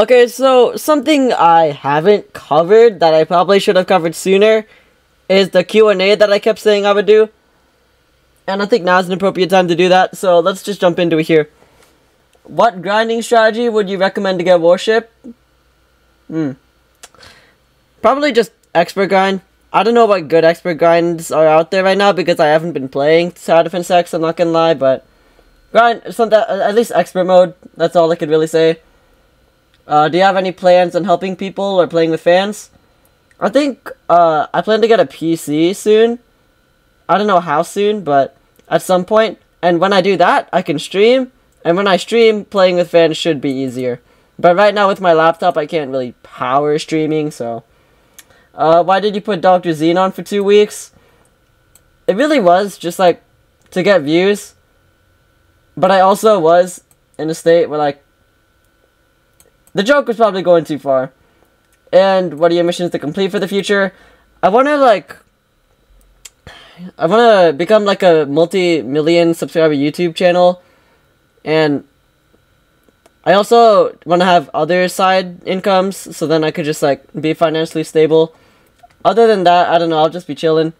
Okay, so something I haven't covered that I probably should have covered sooner is the Q&A that I kept saying I would do. And I think now's an appropriate time to do that, so let's just jump into it here. What grinding strategy would you recommend to get Warship? Hmm. Probably just expert grind. I don't know what good expert grinds are out there right now because I haven't been playing Tower Defense X, I'm not gonna lie, but grind something at least expert mode, that's all I could really say. Uh, do you have any plans on helping people or playing with fans? I think uh, I plan to get a PC soon. I don't know how soon, but at some point. And when I do that, I can stream. And when I stream, playing with fans should be easier. But right now with my laptop, I can't really power streaming, so... Uh, why did you put Dr. Xenon for two weeks? It really was just, like, to get views. But I also was in a state where, like, the joke was probably going too far. And what are your missions to complete for the future? I want to, like... I want to become, like, a multi-million subscriber YouTube channel. And I also want to have other side incomes, so then I could just, like, be financially stable. Other than that, I don't know, I'll just be chilling.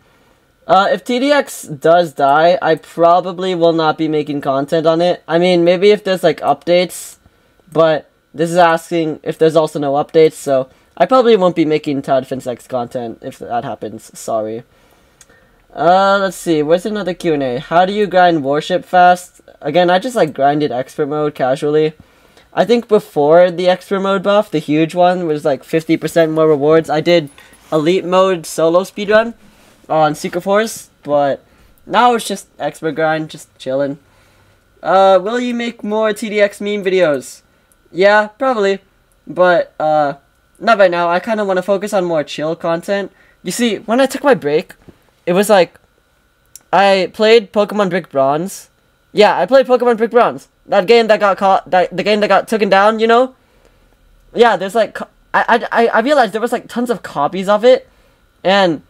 Uh, if TDX does die, I probably will not be making content on it. I mean, maybe if there's, like, updates, but this is asking if there's also no updates, so I probably won't be making Tower Defense X content if that happens. Sorry. Uh, let's see. Where's another Q&A? How do you grind Warship fast? Again, I just, like, grinded Expert Mode casually. I think before the Expert Mode buff, the huge one, was, like, 50% more rewards, I did Elite Mode solo speedrun on Secret Force, but now it's just Expert grind, just chilling. Uh, will you make more TDX meme videos? Yeah, probably. But, uh, not right now. I kind of want to focus on more chill content. You see, when I took my break, it was like, I played Pokemon Brick Bronze. Yeah, I played Pokemon Brick Bronze. That game that got caught, that, the game that got taken down, you know? Yeah, there's like, I, I, I realized there was like tons of copies of it. And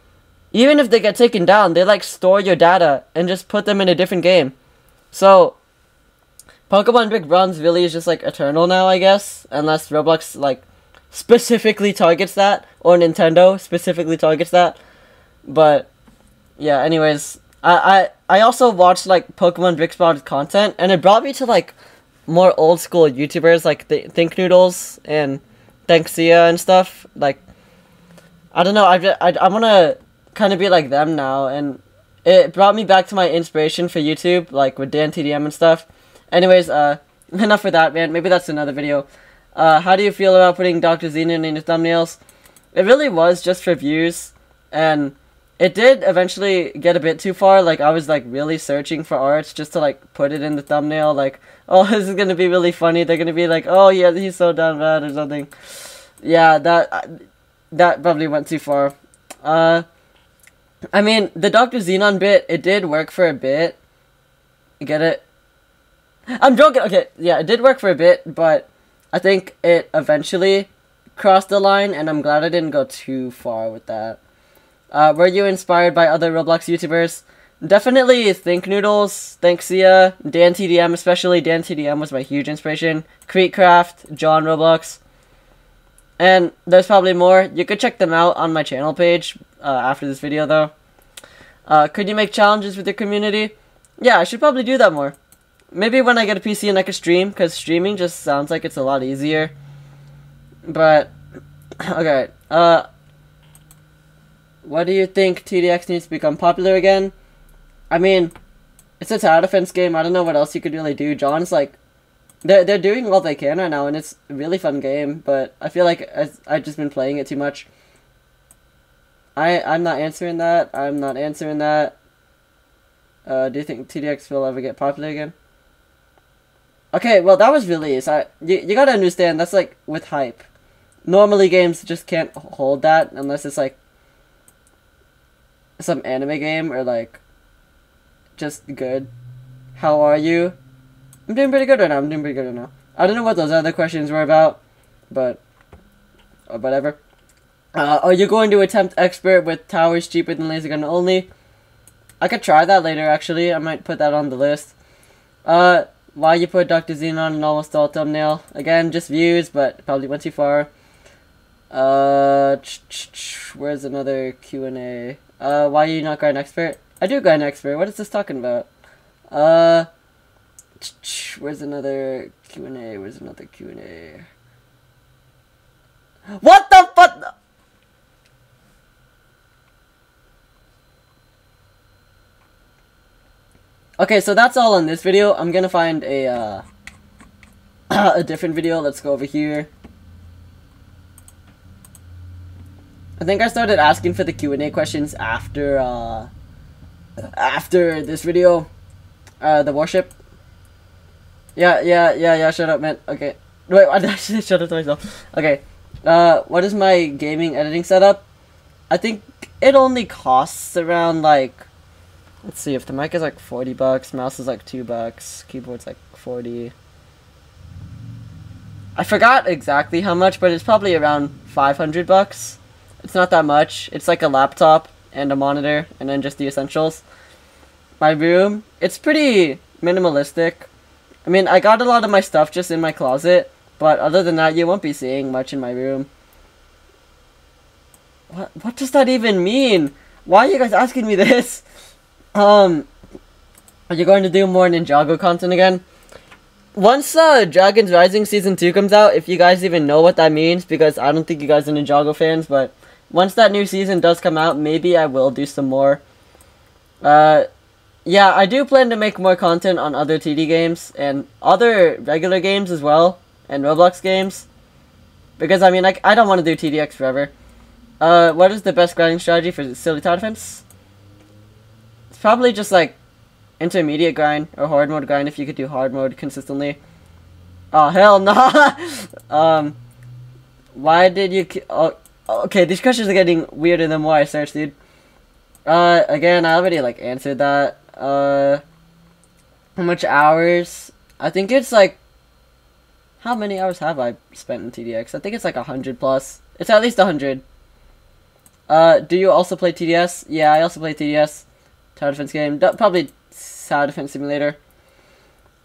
even if they get taken down, they like store your data and just put them in a different game. So, Pokemon Brick Bronze really is just like eternal now, I guess, unless Roblox like specifically targets that or Nintendo specifically targets that. But yeah, anyways, I I, I also watched like Pokemon Brick Bronze content and it brought me to like more old school YouTubers like the Thinknoodles and ThnxCya and stuff. Like I don't know, I I I want to kind of be like them now and it brought me back to my inspiration for YouTube like with DanTDM and stuff. Anyways, uh, enough for that, man. Maybe that's another video. Uh, how do you feel about putting Dr. Xenon in your thumbnails? It really was just for views, and it did eventually get a bit too far. Like, I was, like, really searching for arts just to, like, put it in the thumbnail. Like, oh, this is gonna be really funny. They're gonna be like, oh, yeah, he's so down bad or something. Yeah, that, that probably went too far. Uh, I mean, the Dr. Xenon bit, it did work for a bit. Get it? I'm joking. Okay, yeah, it did work for a bit, but I think it eventually crossed the line, and I'm glad I didn't go too far with that. Uh, were you inspired by other Roblox YouTubers? Definitely Think Noodles, ThnxCya, Dan TDM, especially DanTDM was my huge inspiration. KreekCraft, John Roblox. And there's probably more. You could check them out on my channel page uh, after this video, though. Uh, could you make challenges with your community? Yeah, I should probably do that more. Maybe when I get a PC and I can stream, because streaming just sounds like it's a lot easier. But, okay, uh, what do you think TDX needs to become popular again? I mean, it's a tower defense game, I don't know what else you could really do. John's like, they're, they're doing all they can right now, and it's a really fun game, but I feel like I've just been playing it too much. I, I'm not answering that, I'm not answering that. Uh, do you think TDX will ever get popular again? Okay, well that was released. I you, you gotta understand that's like with hype. Normally games just can't hold that unless it's like some anime game or like just good. How are you? I'm doing pretty good right now. I'm doing pretty good right now. I don't know what those other questions were about, but or whatever. Uh, are you going to attempt expert with towers cheaper than laser gun only? I could try that later. Actually, I might put that on the list. Uh, why you put Dr. Xenon in almost all thumbnail. Again, just views, but probably went too far. Uh, where's another Q&A? Uh, why you not Garden Expert? I do Garden Expert. What is this talking about? Uh, where's another Q&A? Where's another Q&A? What the fuck? Okay, so that's all on this video. I'm gonna find a, uh, a different video. Let's go over here. I think I started asking for the Q&A questions after, uh, after this video. Uh, the warship. Yeah, yeah, yeah, yeah, shut up, man. Okay. Wait, I actually shut up to myself. Okay. Uh, what is my gaming editing setup? I think it only costs around, like, let's see, if the mic is like 40 bucks, mouse is like 2 bucks, keyboard's like 40. I forgot exactly how much, but it's probably around 500 bucks. It's not that much. It's like a laptop and a monitor, and then just the essentials. My room, it's pretty minimalistic. I mean, I got a lot of my stuff just in my closet, but other than that, you won't be seeing much in my room. What, what does that even mean? Why are you guys asking me this? Um, are you going to do more Ninjago content again? Once uh, Dragons Rising Season 2 comes out, if you guys even know what that means, because I don't think you guys are Ninjago fans, but once that new season does come out, maybe I will do some more. Uh, yeah, I do plan to make more content on other TD games and other regular games as well, and Roblox games. Because, I mean, like, I don't want to do TDX forever. Uh, what is the best grinding strategy for silly tower defense? Probably just, like, intermediate grind, or hard mode grind if you could do hard mode consistently. Oh, hell no! um, why did you... Oh, Okay, these questions are getting weirder the more I search, dude. Uh, again, I already, like, answered that. Uh, how much hours? I think it's, like, how many hours have I spent in TDX? I think it's, like, 100 plus. It's at least 100. Uh, do you also play TDS? Yeah, I also play TDS. Tower Defense game. D probably Tower Defense Simulator.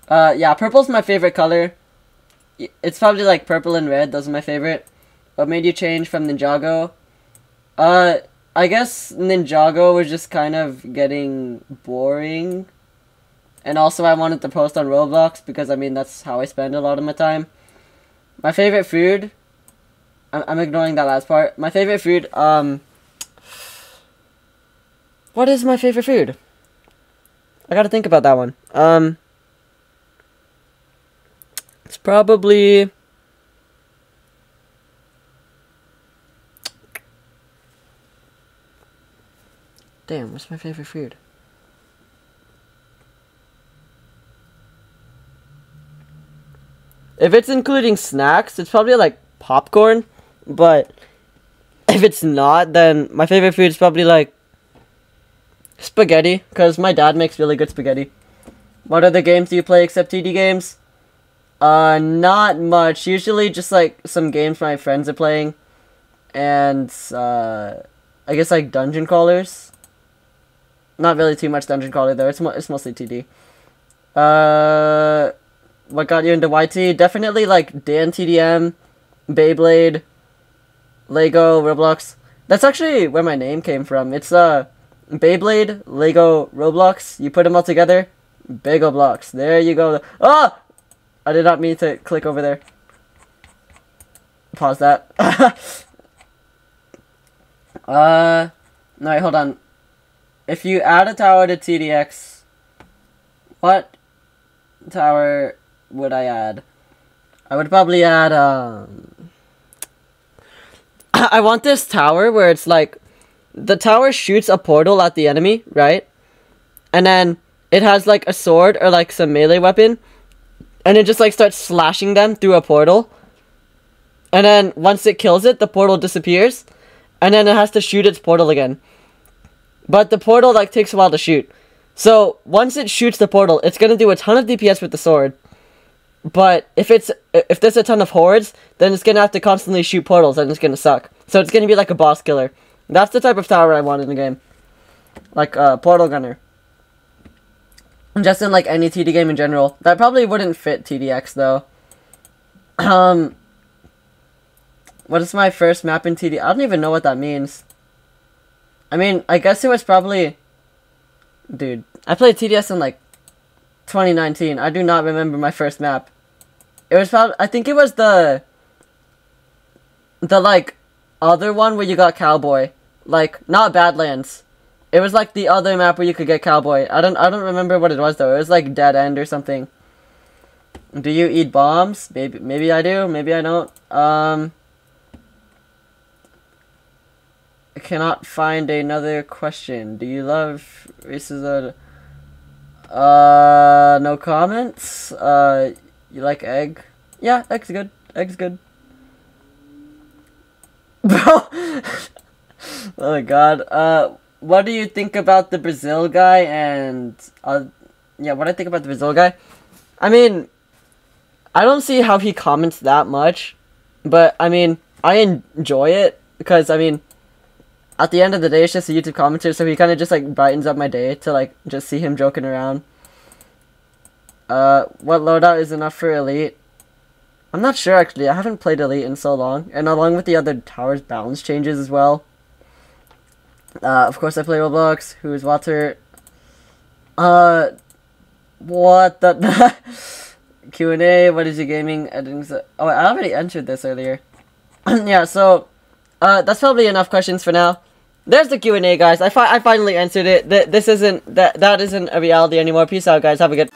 Uh, yeah, purple's my favorite color. It's probably, like, purple and red. Those are my favorite. What made you change from Ninjago? Uh, I guess Ninjago was just kind of getting boring. And also I wanted to post on Roblox because, I mean, that's how I spend a lot of my time. My favorite food... I'm, I'm ignoring that last part. My favorite food, um... What is my favorite food? I gotta think about that one. Um... It's probably... Damn, what's my favorite food? If it's including snacks, it's probably like popcorn. But if it's not, then my favorite food is probably like spaghetti. Because my dad makes really good spaghetti. What other games do you play except TD games? Uh, not much. Usually just like some games my friends are playing. And, uh, I guess like dungeon crawlers. Not really too much Dungeon Crawler though. It's mo it's mostly TD. Uh, what got you into YT? Definitely like DanTDM, Beyblade, Lego, Roblox. That's actually where my name came from. It's uh, Beyblade, Lego, Roblox. You put them all together, BEGOBLOX. There you go. Oh, I did not mean to click over there. Pause that. uh, no, wait, hold on if you add a tower to TDX, what tower would I add? I would probably add, um... I want this tower where it's like, the tower shoots a portal at the enemy, right? And then it has like a sword or like some melee weapon, and it just like starts slashing them through a portal. And then once it kills it, the portal disappears, and then it has to shoot its portal again. But the portal like takes a while to shoot. So once it shoots the portal, it's gonna do a ton of DPS with the sword. But if it's if there's a ton of hordes, then it's gonna have to constantly shoot portals and it's gonna suck. So it's gonna be like a boss killer. That's the type of tower I want in the game. Like uh, portal gunner. Just in like any TD game in general. That probably wouldn't fit TDX though. Um, what is my first map in TD? I don't even know what that means. I mean, I guess it was probably... Dude, I played TDS in like 2019. I do not remember my first map. It was probably... I think it was the... The, like, other one where you got Cowboy. Like, not Badlands. It was like the other map where you could get Cowboy. I don't I don't remember what it was though. It was like Dead End or something. Do you eat bombs? Maybe maybe I do, maybe I don't. Um I cannot find another question. Do you love racism? Uh no comments. Uh you like egg? Yeah, egg's good. Egg's good. Bro Oh my god. Uh what do you think about the Brazil guy and uh yeah, what I think about the Brazil guy? I mean, I don't see how he comments that much, but I mean, I enjoy it because I mean, at the end of the day, it's just a YouTube commenter, so he kind of just like brightens up my day to like just see him joking around. Uh, what loadout is enough for elite? I'm not sure actually. I haven't played elite in so long, and along with the other towers balance changes as well. Uh, of course, I play Roblox. Who is Walter? Uh, what the Q and A? What is your gaming editing? Oh, I already answered this earlier. yeah, so uh, that's probably enough questions for now. There's the Q and A, guys. I fi I finally answered it. Th this isn't that that isn't a reality anymore. Peace out, guys. Have a good.